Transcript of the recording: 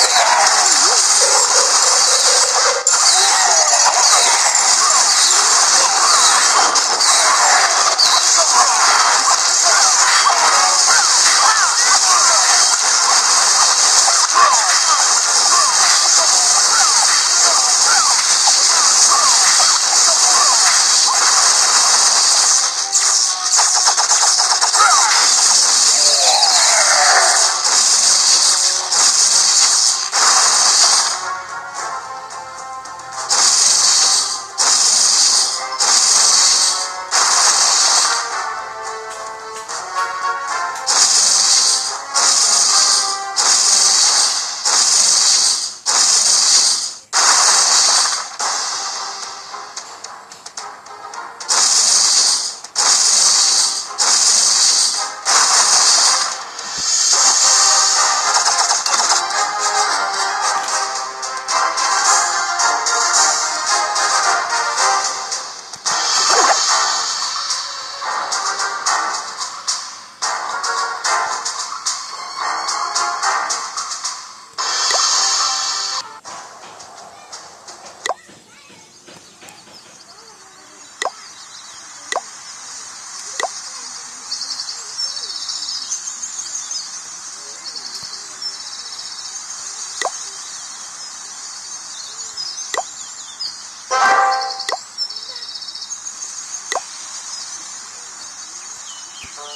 Yeah.